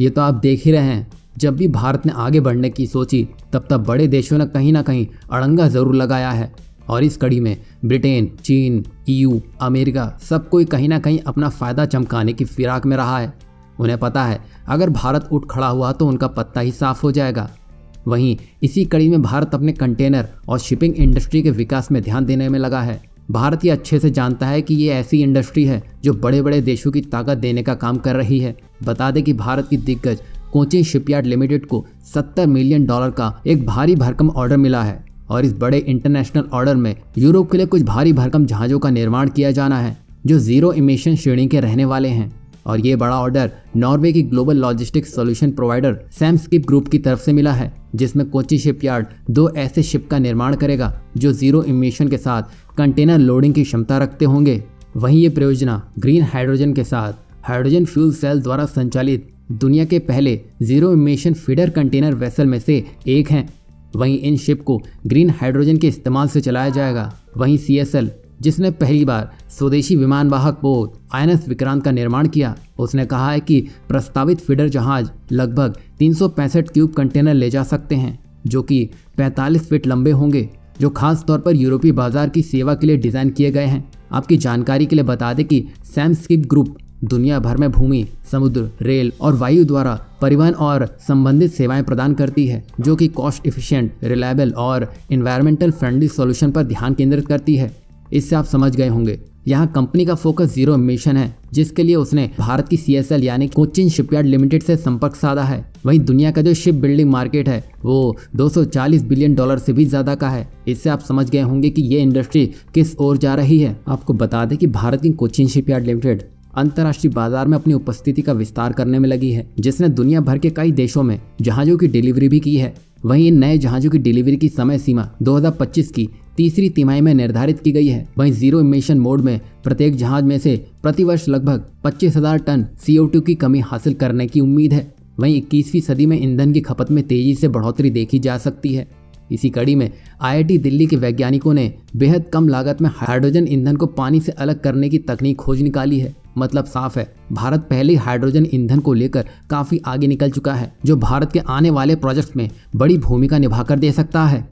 ये तो आप देख ही रहे हैं। जब भी भारत ने आगे बढ़ने की सोची, तब तब बड़े देशों ने कहीं ना कहीं अड़ंगा ज़रूर लगाया है। और इस कड़ी में ब्रिटेन, चीन, ईयू, अमेरिका सब कोई कहीं ना कहीं अपना फ़ायदा चमकाने की फिराक में रहा है। उन्हें पता है, अगर भारत उठ खड़ा हुआ तो उनका पत्ता ही साफ़ हो जाएगा। वहीं इसी कड़ी में भारत अपने कंटेनर और शिपिंग इंडस्ट्री के विकास में ध्यान देने में लगा है। भारत ये अच्छे से जानता है कि ये ऐसी इंडस्ट्री है जो बड़े बड़े देशों की ताकत देने का काम कर रही है। बता दें कि भारत की दिग्गज कोचिन शिपयार्ड लिमिटेड को 70 मिलियन डॉलर का एक भारी भरकम ऑर्डर मिला है और इस बड़े इंटरनेशनल ऑर्डर में यूरोप के लिए कुछ भारी भरकम जहाज़ों का निर्माण किया जाना है, जो ज़ीरो इमिशन श्रेणी के रहने वाले हैं। और ये बड़ा ऑर्डर नॉर्वे की global logistics solution provider Samskip group की तरफ़ से मिला है, जिसमें कोची शिपयार्ड दो ऐसे शिप का निर्माण करेगा जो ज़ीरो इमिशन के साथ कंटेनर लोडिंग की क्षमता रखते होंगे। वहीं ये परियोजना ग्रीन हाइड्रोजन के साथ हाइड्रोजन फ्यूल सेल द्वारा संचालित दुनिया के पहले zero emission feeder container vessel में से एक हैं। वहीं इन शिप को ग्रीन हाइड्रोजन के इस्तेमाल से चलाया जाएगा। वहीं सी जिसने पहली बार स्वदेशी विमान वाहक पोत आई विक्रांत का निर्माण किया। उसने कहा है कि प्रस्तावित फीडर जहाज़ लगभग तीन सौ पैंसठ क्यूब कंटेनर ले जा सकते हैं, जो कि 45 फीट लंबे होंगे, जो खास तौर पर यूरोपीय बाज़ार की सेवा के लिए डिज़ाइन किए गए हैं। आपकी जानकारी के लिए बता दें कि सैम स्किप ग्रुप दुनिया भर में भूमि, समुद्र, रेल और वायु द्वारा परिवहन और संबंधित सेवाएँ प्रदान करती है, जो कि कॉस्ट इफिशिएंट रिलायबल और इन्वायरमेंटल फ्रेंडली सॉल्यूशन पर ध्यान केंद्रित करती है। इससे आप समझ गए होंगे। यहाँ कंपनी का फोकस ज़ीरो मिशन है, जिसके लिए उसने भारत की सीएसएल यानी कोचिन शिपयार्ड लिमिटेड से संपर्क साधा है। वहीं दुनिया का जो शिप बिल्डिंग मार्केट है, वो 240 बिलियन डॉलर से भी ज़्यादा का है। इससे आप समझ गए होंगे कि ये इंडस्ट्री किस ओर जा रही है। आपको बता दें कि भारत की कोचिन शिपयार्ड लिमिटेड अंतर्राष्ट्रीय बाज़ार में अपनी उपस्थिति का विस्तार करने में लगी है, जिसने दुनिया भर के कई देशों में जहाजों की डिलीवरी भी की है। वहीं इन नए जहाजों की डिलीवरी की समय सीमा 2025 की तीसरी तिमाही में निर्धारित की गई है। वहीं ज़ीरो इमिशन मोड में प्रत्येक जहाज़ में से प्रतिवर्ष लगभग पच्चीस हज़ार टन सीओ की कमी हासिल करने की उम्मीद है। वहीं इक्कीसवीं सदी में ईंधन की खपत में तेज़ी से बढ़ोतरी देखी जा सकती है। इसी कड़ी में आईआईटी दिल्ली के वैज्ञानिकों ने बेहद कम लागत में हाइड्रोजन ईंधन को पानी से अलग करने की तकनीक खोज निकाली है। मतलब साफ़ है, भारत पहले हाइड्रोजन ईंधन को लेकर काफ़ी आगे निकल चुका है, जो भारत के आने वाले प्रोजेक्ट्स में बड़ी भूमिका निभाकर दे सकता है।